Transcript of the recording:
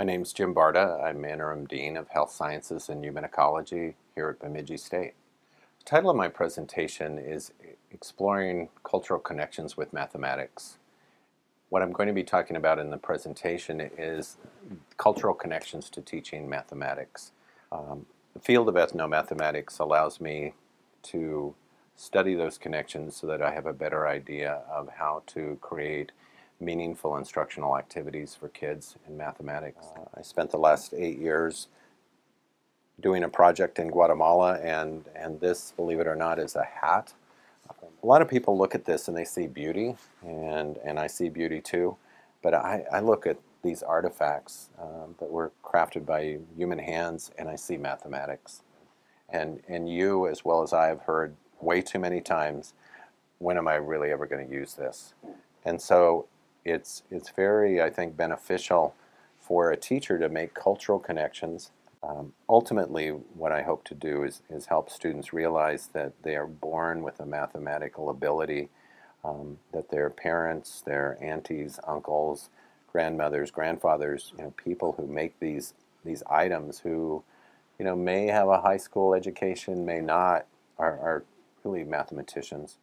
My name is Jim Barta. I'm Interim Dean of Health Sciences and Human Ecology here at Bemidji State. The title of my presentation is Exploring Cultural Connections with Mathematics. What I'm going to be talking about in the presentation is cultural connections to teaching mathematics. Um, the field of ethnomathematics allows me to study those connections so that I have a better idea of how to create meaningful instructional activities for kids in mathematics. Uh, I spent the last eight years doing a project in Guatemala and, and this, believe it or not, is a hat. A lot of people look at this and they see beauty, and, and I see beauty too, but I, I look at these artifacts um, that were crafted by human hands and I see mathematics. And, and you, as well as I, have heard way too many times, when am I really ever going to use this? And so it's, it's very, I think, beneficial for a teacher to make cultural connections. Um, ultimately, what I hope to do is, is help students realize that they are born with a mathematical ability, um, that their parents, their aunties, uncles, grandmothers, grandfathers, you know, people who make these, these items who, you know, may have a high school education, may not, are, are really mathematicians.